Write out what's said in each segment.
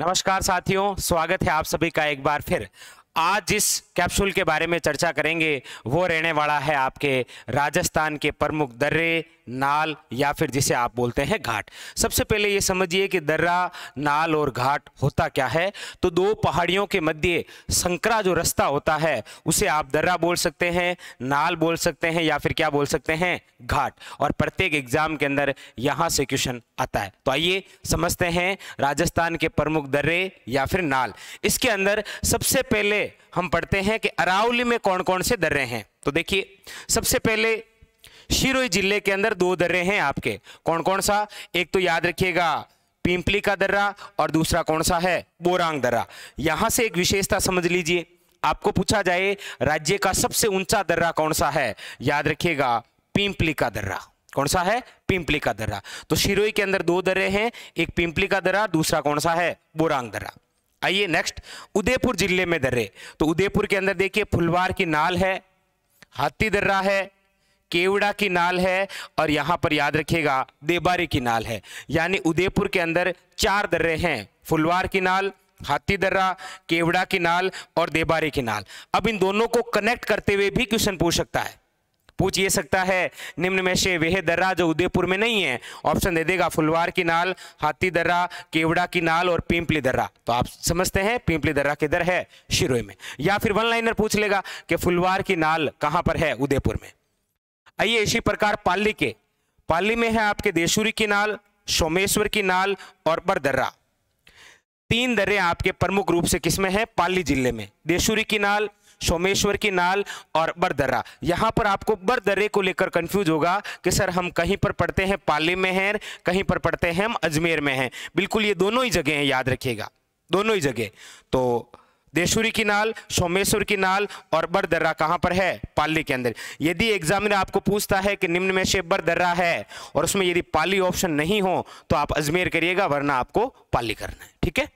नमस्कार साथियों, स्वागत है आप सभी का एक बार फिर। आज जिस कैप्सूल के बारे में चर्चा करेंगे, वो रहने वाला है आपके राजस्थान के प्रमुख दर्रे नाल या फिर जिसे आप बोलते हैं घाट। सबसे पहले ये समझिए कि दर्रा, नाल और घाट होता क्या है। तो दो पहाड़ियों के मध्य संकरा जो रास्ता होता है, उसे आप दर्रा बोल सकते हैं, नाल बोल सकते हैं या फिर क्या बोल सकते हैं? घाट। और प्रत्येक एग्ज़ाम के अंदर यहाँ से क्वेश्चन आता है। तो आइए समझते हैं राजस्थान के प्रमुख दर्रे या फिर नाल। इसके अंदर सबसे पहले हम पढ़ते हैं कि अरावली में कौन कौन से दर्रे हैं। तो देखिए, सबसे पहले शिरोई ज़िले के अंदर दो दर्रे हैं आपके। कौन कौन सा? एक तो याद रखिएगा, पिंपली का दर्रा और दूसरा कौन सा है? बोरांग दर्रा। यहाँ से एक विशेषता समझ लीजिए। आपको पूछा जाए, राज्य का सबसे ऊँचा दर्रा कौन सा है? याद रखिएगा, पिंपली का दर्रा। कौन सा है? पिंपली का दर्रा। तो शिरोई के अंदर दो दर्रे हैं, एक पिंपली का दर्रा, दूसरा कौन सा है? बोरांग दर्रा। आइए नेक्स्ट उदयपुर ज़िले में दर्रे। तो उदयपुर के अंदर देखिए, फुलवार की नाल है, हाथी दर्रा है केवड़ा की नाल है और यहाँ पर याद रखिएगा, देबारी की नाल है। यानी उदयपुर के अंदर चार दर्रे हैं, फुलवार की नाल, हाथी दर्रा, केवड़ा की नाल और देबारी की नाल। अब इन दोनों को कनेक्ट करते हुए भी क्वेश्चन पूछ सकता है। पूछ ये सकता है, निम्न में से, वह दर्रा जो उदयपुर में नहीं है ऑप्शन दे देगा फुलवार की नाल, हाथी दर्रा, केवड़ा की नाल और पिंपली दर्रा। तो आप समझते हैं, पिंपली दर्रा किधर है? शिरोई में। या फिर वन लाइनर पूछ लेगा कि फुलवार की नाल कहाँ पर है उदयपुर में? आइए इसी प्रकार पाली के, पाली में है आपके देशुरी की नाल, सोमेश्वर की नाल और बरदर्रा। तीन दर्रे आपके प्रमुख रूप से किसमें है? पाली ज़िले में। देशुरी की नाल, सोमेश्वर की नाल और बरदर्रा। यहाँ पर आपको बरदर्रे को लेकर कंफ्यूज होगा कि सर हम कहीं पर पढ़ते हैं पाली में हैं, कहीं पर पढ़ते हैं हम अजमेर में हैं। बिल्कुल ये दोनों ही जगह हैं, याद रखिएगा। दोनों ही जगह। तो देशुरी की नाल, सोमेश्वर की नाल और बरदर्रा कहाँ पर है? पाली के अंदर। यदि एग्जामिनर आपको पूछता है कि निम्न में से बरदर्रा है और उसमें यदि पाली ऑप्शन नहीं हो तो आप अजमेर करिएगा, वरना आपको पाली करना है। ठीक है?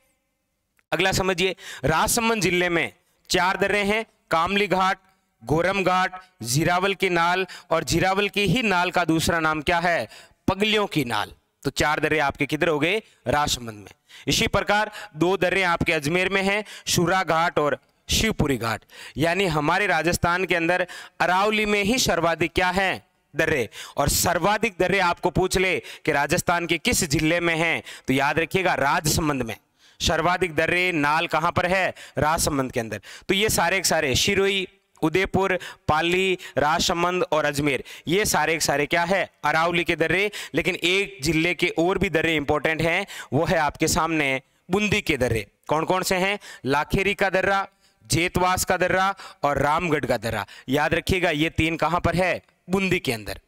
अगला समझिए। राजसमंद ज़िले में चार दर्रे हैं। कामली घाट, गोरम घाट, जीरावल की नाल और जीरावल की ही नाल का दूसरा नाम क्या है? पगलियों की नाल। तो चार दर्रे आपके किधर हो गए? राजसमंद में। इसी प्रकार दो दर्रे आपके अजमेर में हैं, शुरा घाट और शिवपुरी घाट। यानी हमारे राजस्थान के अंदर अरावली में ही सर्वाधिक क्या है? दर्रे। और सर्वाधिक दर्रे आपको पूछ ले कि राजस्थान के किस ज़िले में हैं? तो याद रखिएगा, राजसमंद में। सर्वाधिक दर्रे नाल कहाँ पर है? राजसमंद के अंदर। तो ये सारे के सारे शिरोई उदयपुर, पाली, राजसमंद और अजमेर। ये सारे के सारे क्या है? अरावली के दर्रे, लेकिन एक ज़िले के और भी दर्रे इंपॉर्टेंट हैं, वो है आपके सामने बूंदी के दर्रे। कौन कौन से हैं? लाखेरी का दर्रा, जेतवास का दर्रा और रामगढ़ का दर्रा। याद रखिएगा, ये तीन कहाँ पर है? बूंदी के अंदर।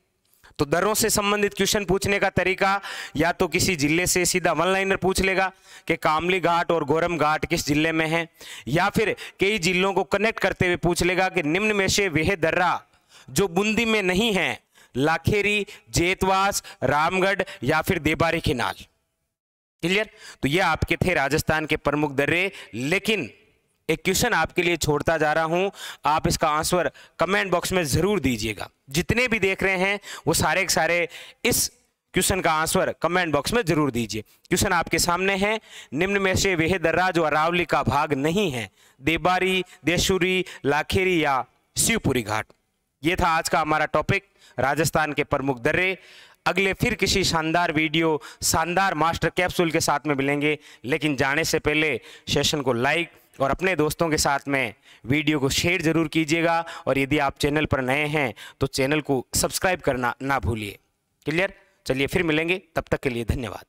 तो दरों से संबंधित क्वेश्चन पूछने का तरीका या तो किसी ज़िले से सीधा वन लाइनर पूछ लेगा कि कामली घाट और गोरम घाट किस ज़िले में है? या फिर कई जिलों को कनेक्ट करते हुए पूछ लेगा कि निम्न में से वह दर्रा, जो बूंदी में नहीं है, लाखेरी, जेतवास, रामगढ़ या फिर देबारी की नाल। क्लियर तो ये आपके थे राजस्थान के प्रमुख दर्रे, लेकिन एक क्वेश्चन आपके लिए छोड़ता जा रहा हूँ। आप इसका आंसर कमेंट बॉक्स में ज़रूर दीजिएगा। जितने भी देख रहे हैं, वो सारे के सारे इस क्वेश्चन का आंसर कमेंट बॉक्स में ज़रूर दीजिए। क्वेश्चन आपके सामने है। निम्न में से वह दर्रा जो अरावली का भाग नहीं है। देबारी देशुरी, लाखेरी या शिवपुरी घाट। ये था आज का हमारा टॉपिक राजस्थान के प्रमुख दर्रे। अगले फिर किसी शानदार वीडियो, शानदार मास्टर कैप्सूल के साथ में मिलेंगे। लेकिन जाने से पहले सेशन को लाइक और अपने दोस्तों के साथ में वीडियो को शेयर ज़रूर कीजिएगा और यदि आप चैनल पर नए हैं तो चैनल को सब्सक्राइब करना ना भूलिए। क्लियर? चलिए फिर मिलेंगे, तब तक के लिए धन्यवाद।